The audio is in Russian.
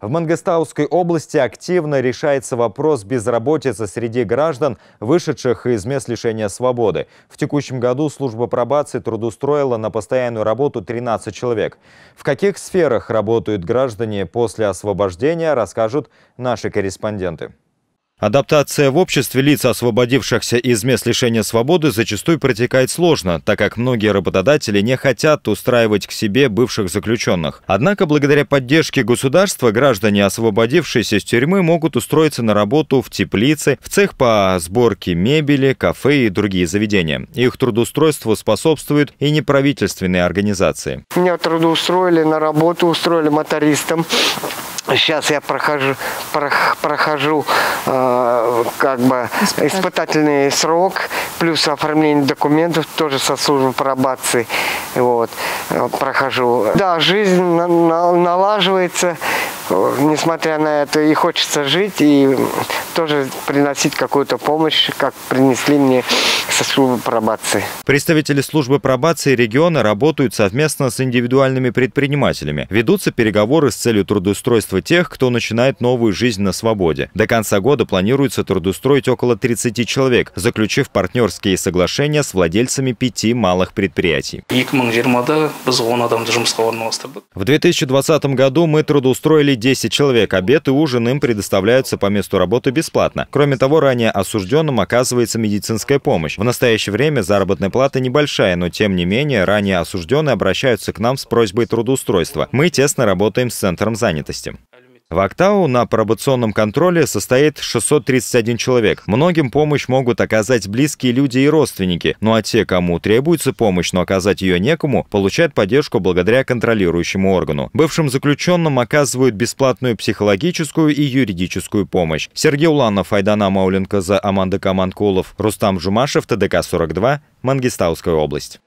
В Мангостауской области активно решается вопрос безработицы среди граждан, вышедших из мест лишения свободы. В текущем году служба пробации трудоустроила на постоянную работу 13 человек. В каких сферах работают граждане после освобождения, расскажут наши корреспонденты. Адаптация в обществе лиц, освободившихся из мест лишения свободы, зачастую протекает сложно, так как многие работодатели не хотят устраивать к себе бывших заключенных. Однако, благодаря поддержке государства, граждане, освободившиеся из тюрьмы, могут устроиться на работу в теплице, в цех по сборке мебели, кафе и другие заведения. Их трудоустройству способствуют и неправительственные организации. Меня трудоустроили на работу, устроили мотористом. Сейчас я прохожу, прохожу э, как бы испытательный срок, плюс оформление документов тоже со службы пробации. Вот, э, прохожу. Да, жизнь налаживается, несмотря на это, и хочется жить, и тоже приносить какую-то помощь, как принесли мне со службы пробации. Представители службы пробации региона работают совместно с индивидуальными предпринимателями. Ведутся переговоры с целью трудоустройства тех, кто начинает новую жизнь на свободе. До конца года планируется трудоустроить около 30 человек, заключив партнерские соглашения с владельцами пяти малых предприятий. В 2020 году мы трудоустроили 10 человек. Обед и ужин им предоставляются по месту работы бесплатно. Кроме того, ранее осужденным оказывается медицинская помощь. В настоящее время заработная плата небольшая, но тем не менее ранее осужденные обращаются к нам с просьбой трудоустройства. Мы тесно работаем с Центром занятости. В Актау на пробационном контроле состоит 631 человек. Многим помощь могут оказать близкие люди и родственники, ну а те, кому требуется помощь, но оказать ее некому, получают поддержку благодаря контролирующему органу. Бывшим заключенным оказывают бесплатную психологическую и юридическую помощь. Сергей Уланов, Айдана Мауленко за Аманда Каманкулов, Рустам Жумашев, ТДК-42, Мангистауская область.